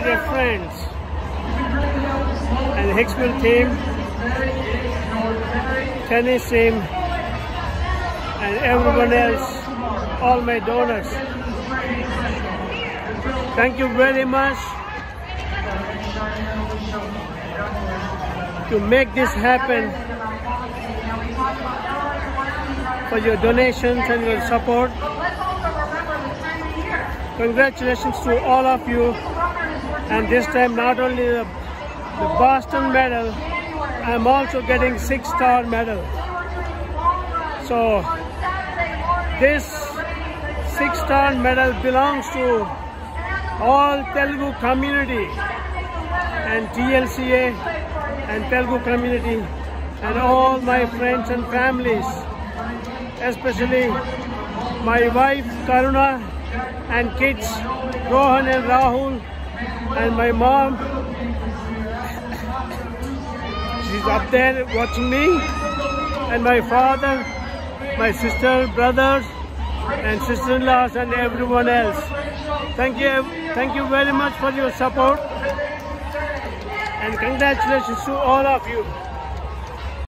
dear friends and Hicksville team, tennis team, and everyone else, all my donors. Thank you very much to make this happen for your donations and your support. Congratulations to all of you. And this time not only the, the Boston medal, I'm also getting six-star medal. So this six-star medal belongs to all Telugu community and TLCA and Telugu community and all my friends and families, especially my wife Karuna and kids Rohan and Rahul and my mom she's up there watching me. And my father my sister brothers and sister-in-laws and everyone else. Thank you thank you very much for your support. And congratulations to all of you